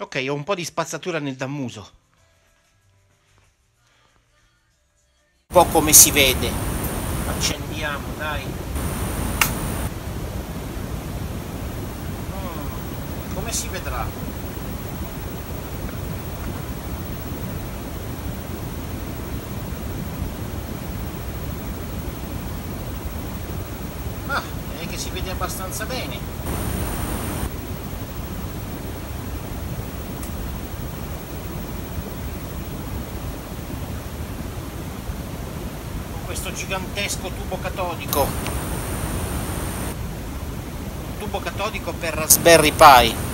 Ok, ho un po' di spazzatura nel dammuso. Un po' come si vede. Accendiamo, dai. Mm, come si vedrà? Ah, direi che si vede abbastanza bene. Questo gigantesco tubo catodico. Tubo catodico per Raspberry Pi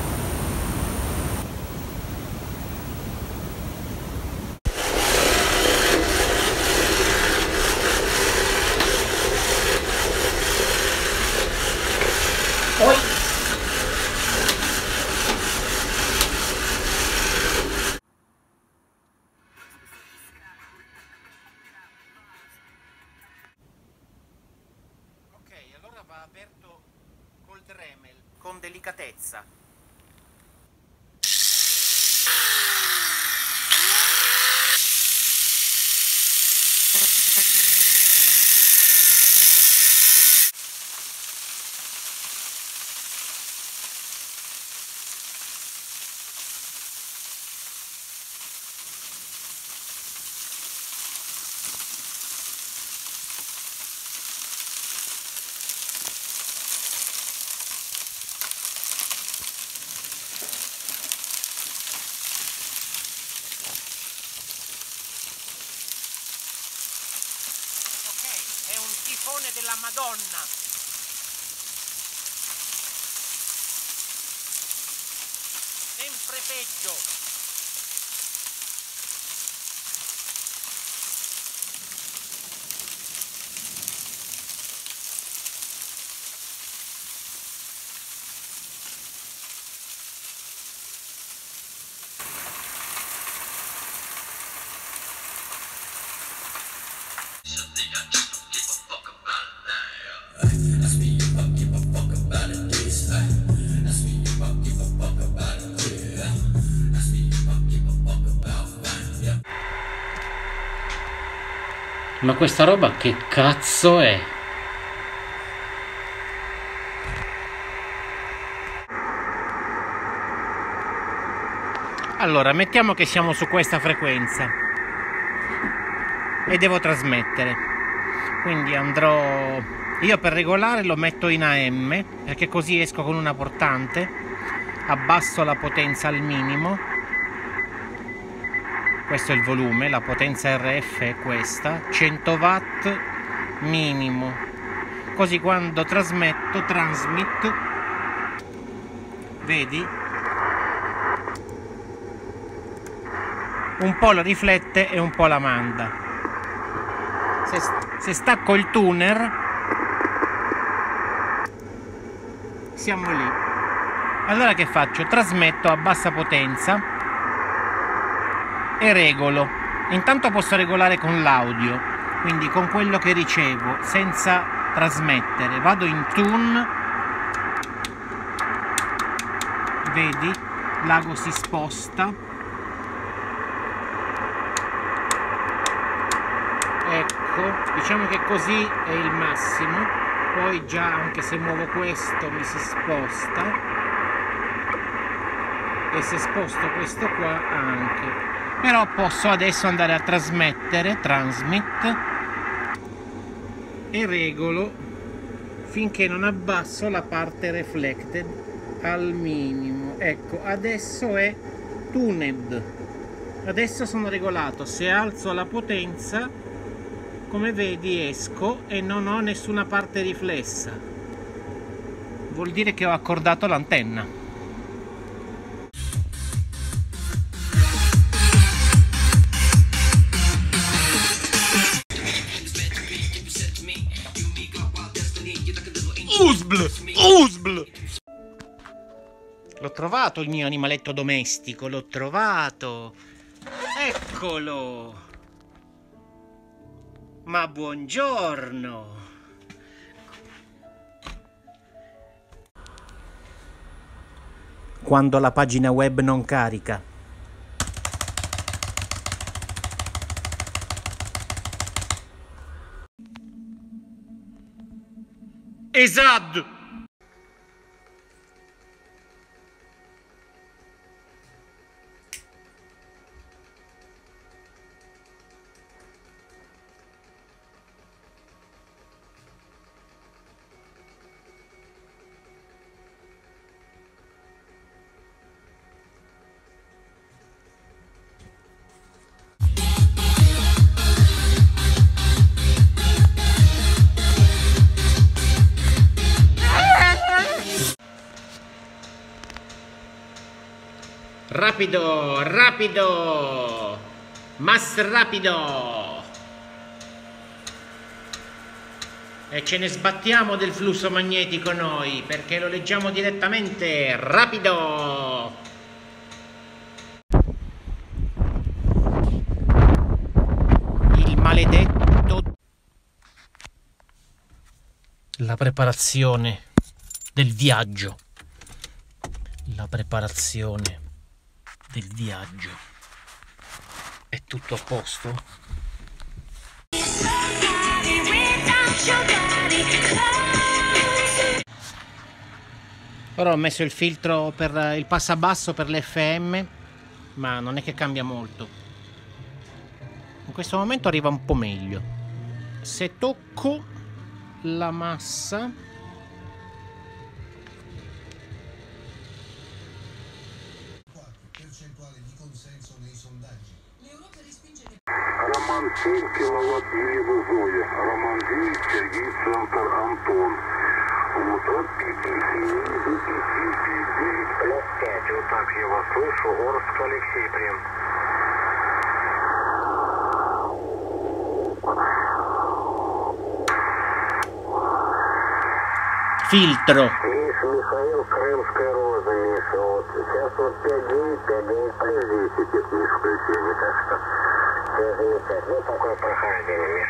della Madonna. Sempre peggio. Ma questa roba che cazzo è? Allora, mettiamo che siamo su questa frequenza e devo trasmettere. Quindi andrò... Io per regolare lo metto in AM perché così esco con una portante, abbasso la potenza al minimo questo è il volume la potenza RF è questa 100 watt minimo. Così quando trasmetto transmit vedi? Un po' la riflette e un po' la manda. Se, se stacco il tuner siamo lì. Allora che faccio? trasmetto a bassa potenza e regolo. Intanto posso regolare con l'audio quindi con quello che ricevo senza trasmettere. Vado in tune. Vedi? L'ago si sposta. Ecco diciamo che così è il massimo. Poi già anche se muovo questo mi si sposta. E se sposto questo qua anche però posso adesso andare a trasmettere transmit e regolo finché non abbasso la parte reflected al minimo. Ecco adesso è tuned. Adesso sono regolato. Se alzo la potenza come vedi esco e non ho nessuna parte riflessa. Vuol dire che ho accordato l'antenna Usbl! Usbl! L'ho trovato il mio animaletto domestico, l'ho trovato! Eccolo! Ma buongiorno! quando la pagina web non carica. Exato. Rapido, rapido, más rapido. E ce ne sbattiamo del flusso magnetico noi, perché lo leggiamo direttamente. Rapido! Il maledetto... La preparazione del viaggio. La preparazione del viaggio. È tutto a posto? Ora ho messo il filtro per il passabasso per l'FM, ma non è che cambia molto. In questo momento arriva un po' meglio. Se tocco la massa 7 киловатт Юрьева Зоя. Роман 9, Сергей Центр Антон. Вот от 5 7 до 5 9 плюс 5. Вот так я вас слышу. Орск Алексей Прим. Фильтро. Миша Михаил, Крымская роза, Миша. Вот сейчас вот 5 9, 5 9 плюс 10. Это не включение, так что замечательно. Ну, такое прохождение, Миш.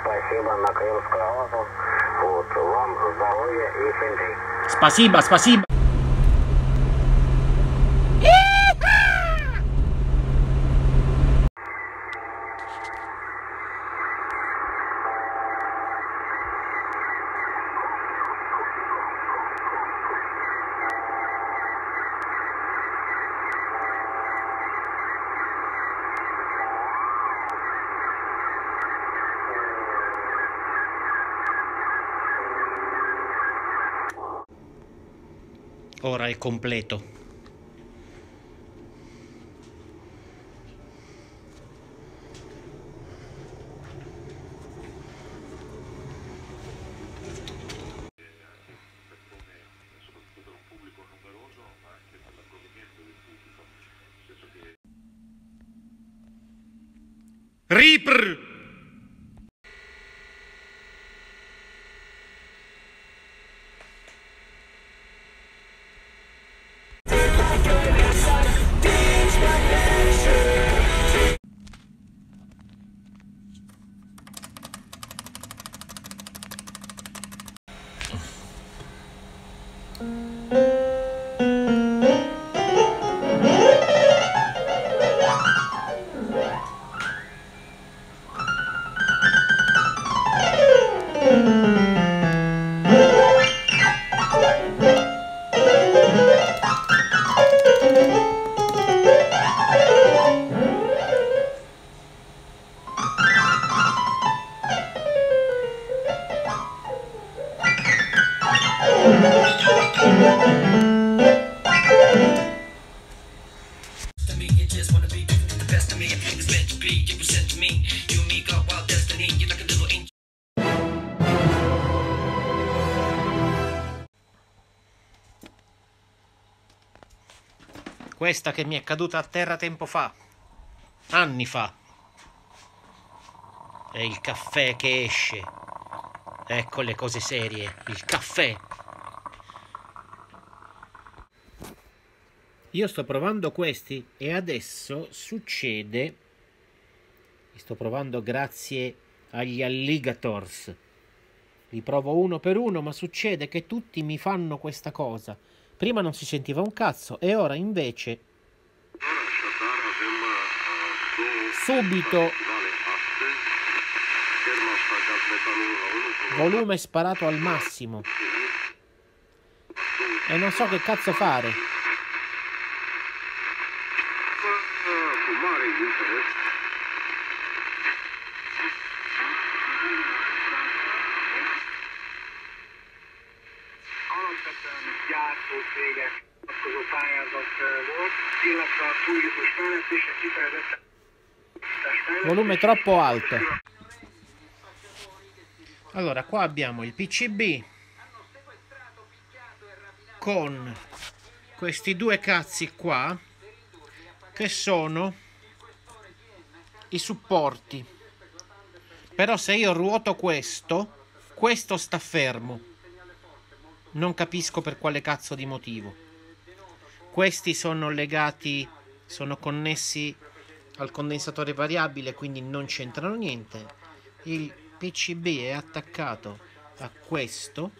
Спасибо на Крымскую. Вот, вам здоровья и финты. Спасибо, спасибо. Ora è completo. Questa che mi è caduta a terra tempo fa. Anni fa. È il caffè che esce. Ecco le cose serie. Il caffè. Io sto provando questi e adesso succede. Sto provando grazie agli alligators. Li provo uno per uno, ma succede che tutti mi fanno questa cosa. Prima non si sentiva un cazzo e ora invece subito volume sparato al massimo e non so che cazzo fare. Gyártócégek vonatkozó pályázat eh, volt, illetve a túljutos fejlesztése kifejezetten Volume troppo alto. Allora, qua abbiamo il PCB con questi due cazzi qua che sono i supporti. Però se io ruoto questo, questo sta fermo. Non capisco per quale cazzo di motivo. Questi sono legati, sono connessi al condensatore variabile, quindi non c'entrano niente. Il PCB è attaccato a questo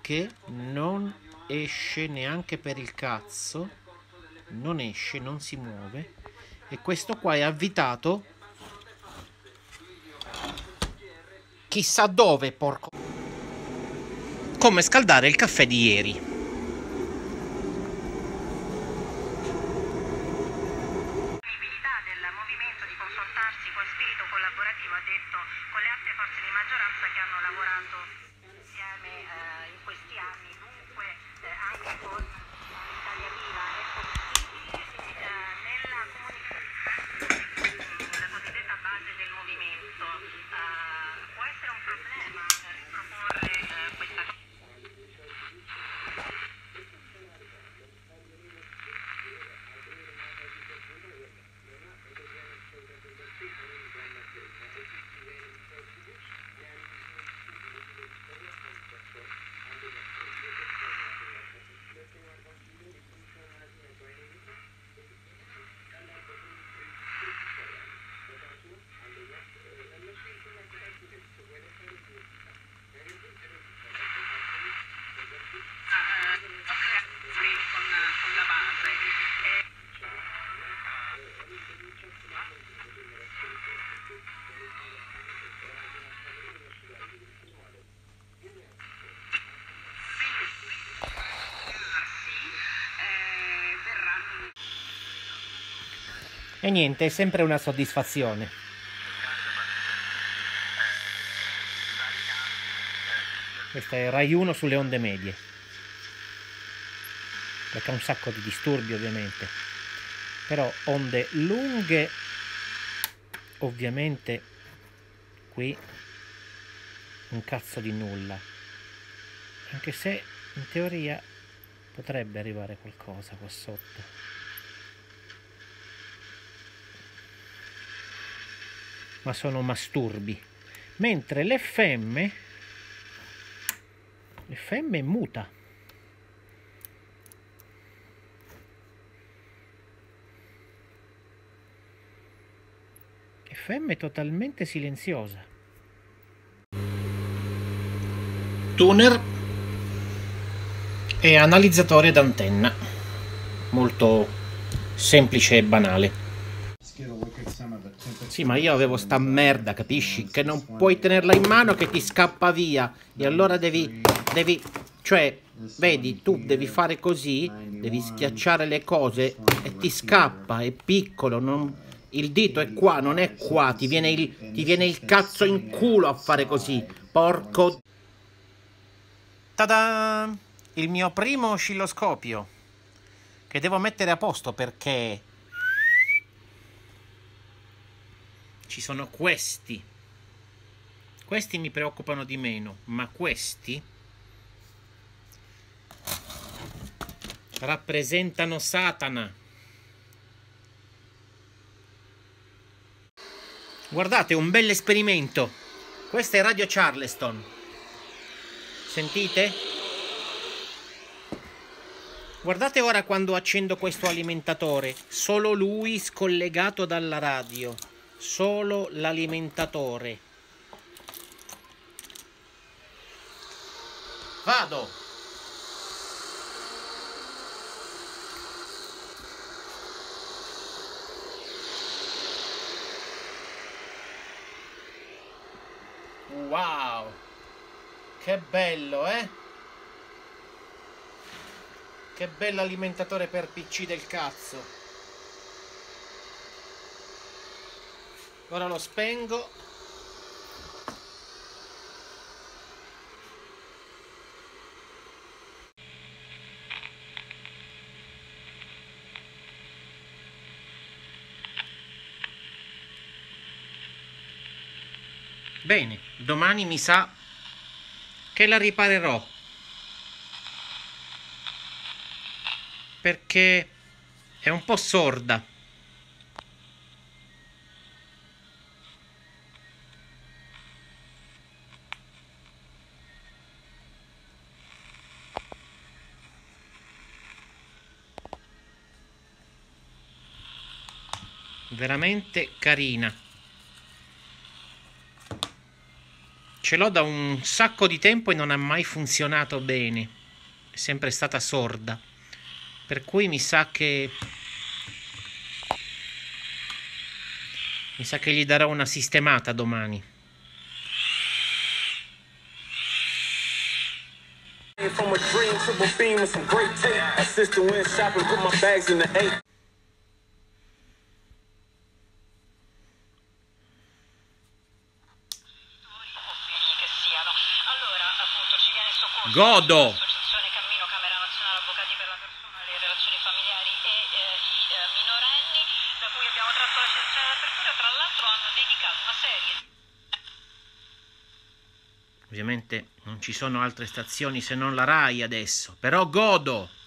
che non esce neanche per il cazzo, non esce, non si muove. E questo qua è avvitato chissà dove, porco. Come scaldare il caffè di ieri. disponibilità del movimento di confrontarsi con spirito collaborativo, ha detto, con le altre forze di maggioranza che hanno lavorato insieme eh, in questi anni, dunque eh, anche con Italia Viva e con Siti, eh, nella comunicazione, la cosiddetta base del movimento. Eh, può essere un problema eh, riproporre eh, questa cosa? con, con la base. Eh, eh, verranno E niente, è sempre una soddisfazione. Questa è Rai 1 sulle onde medie. Perché ha un sacco di disturbi ovviamente. Però onde lunghe, ovviamente qui un cazzo di nulla. Anche se in teoria potrebbe arrivare qualcosa qua sotto. Ma sono masturbi. Mentre l'FM l'FM è muta. FM è totalmente silenziosa. Tuner e analizzatore d'antenna. Molto semplice e banale. Sì, ma io avevo sta merda, capisci? Che non puoi tenerla in mano che ti scappa via. E allora devi. devi. cioè, vedi, tu devi fare così, devi schiacciare le cose e ti scappa, è piccolo, non- il dito è qua, non è qua, ti viene, il, ti viene il cazzo in culo a fare così. Porco. Tada! Il mio primo oscilloscopio. Che devo mettere a posto perché ci sono questi. Questi mi preoccupano di meno, ma questi rappresentano Satana. Guardate, un bel esperimento. Questa è Radio Charleston. Sentite? Guardate ora quando accendo questo alimentatore. Solo lui scollegato dalla radio solo l'alimentatore. Vado! Wow! Che bello, eh? Che bell'alimentatore per PC del cazzo! Ora lo spengo. Bene, domani mi sa che la riparerò. Perché è un po' sorda. Veramente carina. Ce l'ho da un sacco di tempo e non ha mai funzionato bene. È sempre stata sorda. Per cui mi sa che... Mi sa che gli darò una sistemata domani. From a dream to a beam with some great tape. Assistant went shopping, put my bags in the eight. che siano. Allora, appunto, ci viene soccorso Godo! l'associazione Cammino Camera Nazionale Avvocati per la Persona, le relazioni familiari e eh, i eh, minorenni, da cui abbiamo tratto la cessazione d'apertura. Tra l'altro hanno dedicato una serie di Ovviamente non ci sono altre stazioni se non la Rai adesso. Però godo!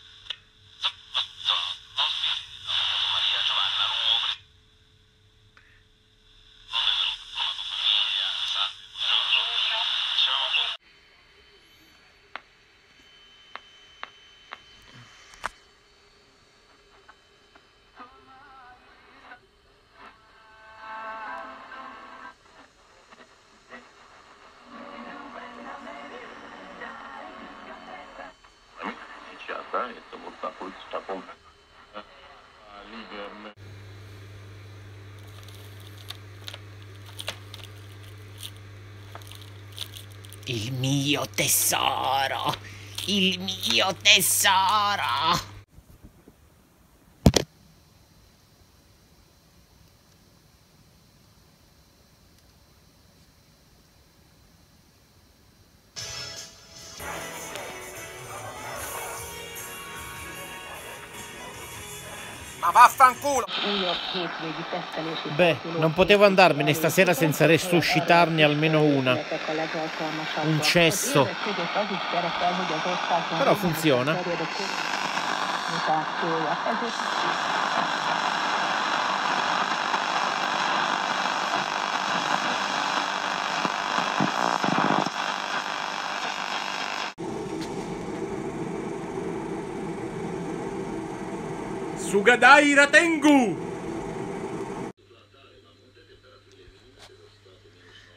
Il mio tesoro! Il mio tesoro! Ma vaffanculo! Beh, non potevo andarmene stasera senza resuscitarne almeno una. Un cesso. Però funziona. Sugadai Ratengu!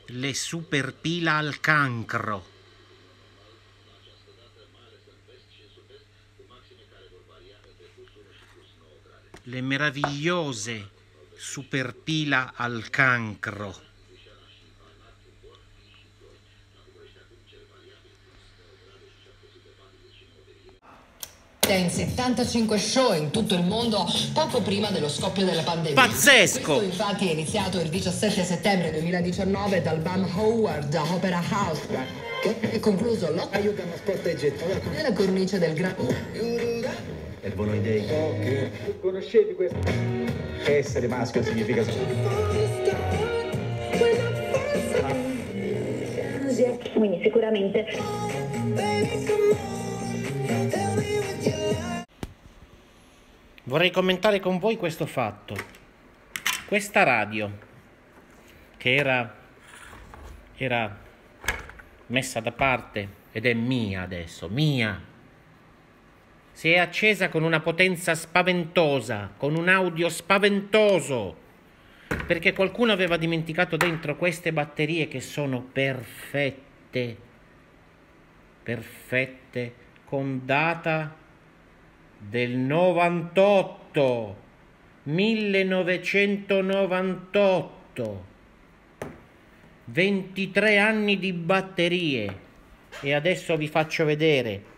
Le superpila al cancro. Le meravigliose superpila al cancro. In 75 show in tutto il mondo poco prima dello scoppio della pandemia. Pazzesco! Questo infatti è iniziato il 17 settembre 2019 dal Bam Howard Opera House che è concluso l'8 Aiutami a sport e getto. nella cornice del Gran E buona idea. Conoscevi questo? Essere maschio significa Quindi sicuramente Vorrei commentare con voi questo fatto. Questa radio, che era, era messa da parte ed è mia adesso, mia, si è accesa con una potenza spaventosa, con un audio spaventoso, perché qualcuno aveva dimenticato dentro queste batterie che sono perfette, perfette, con data del 98 1998 23 anni di batterie. E adesso vi faccio vedere.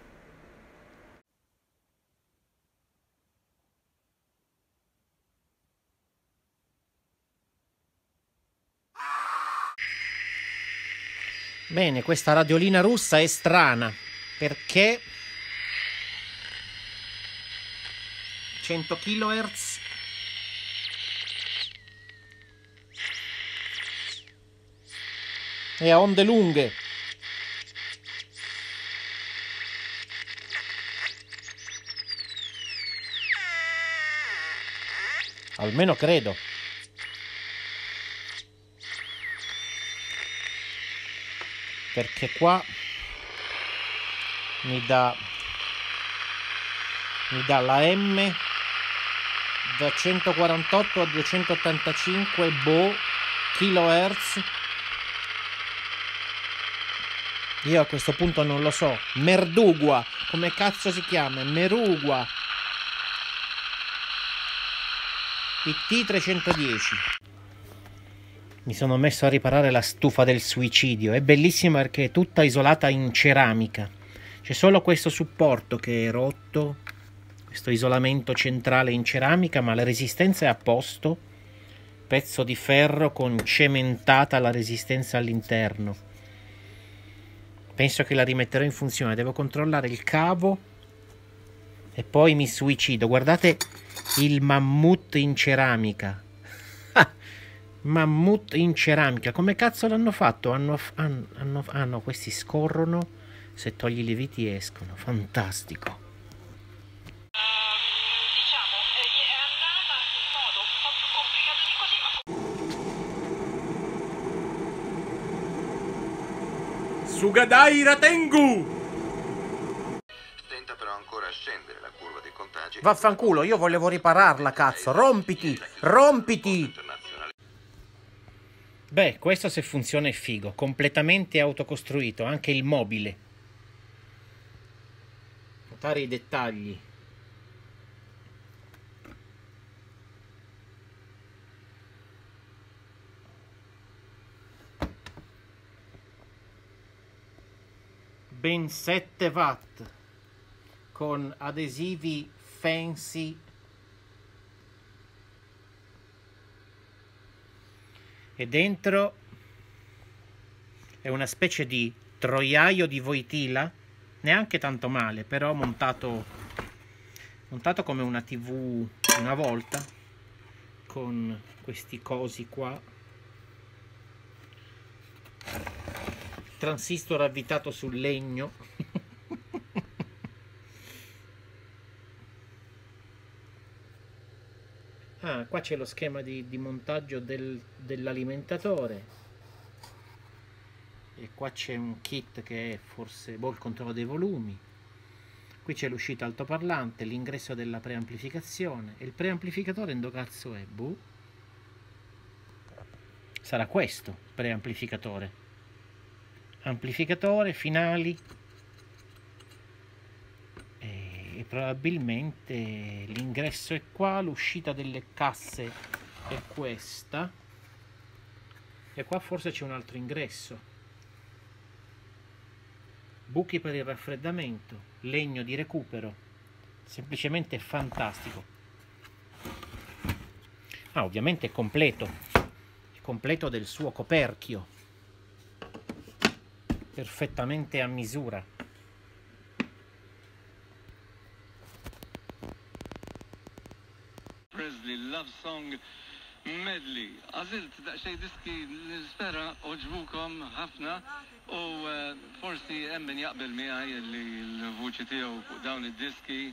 Bene, questa radiolina russa è strana perché 100 kHz e a onde lunghe. Almeno credo. Perché qua mi dà mi dà la M da 148 a 285 boh kilohertz. Io a questo punto non lo so. Merdugua come cazzo si chiama? Merugua. PT 310 mi sono messo a riparare la stufa del suicidio. È bellissima perché è tutta isolata in ceramica. C'è solo questo supporto che è rotto questo isolamento centrale in ceramica ma la resistenza è a posto. Pezzo di ferro con cementata la resistenza all'interno. Penso che la rimetterò in funzione. Devo controllare il cavo e poi mi suicido. Guardate il mammut in ceramica. Mammut in ceramica. Come cazzo l'hanno fatto? Hanno, hanno, hanno, ah questi scorrono se togli le viti escono. Fantastico Sugadai Ratengu! Tenta però ancora a scendere la curva dei contagi. vaffanculo io volevo ripararla cazzo. Rompiti rompiti! Beh questo se funziona è figo. Completamente autocostruito anche il mobile. Notare i dettagli ben 7 watt con adesivi fancy. E dentro è una specie di troiaio di Voitila neanche tanto male però montato montato come una tv una volta con questi cosi qua transistor avvitato sul legno. Ah qua c'è lo schema di, di montaggio del, dell'alimentatore. E qua c'è un kit che è forse boh, il controllo dei volumi. Qui c'è l'uscita altoparlante l'ingresso della preamplificazione. E il preamplificatore in cazzo è boh? Sarà questo preamplificatore amplificatore finali. E probabilmente l'ingresso è qua l'uscita delle casse è questa. E qua forse c'è un altro ingresso. Buchi per il raffreddamento legno di recupero. Semplicemente fantastico. Ah ovviamente è completo. È completo del suo coperchio perfettamente a misura. Presley Love Song Medley. Għazilt daqxej diski nispera uġbukom ħafna. U eh, forsi emmen jaqbel miħaj li l-vuċi fuq dawn id-diski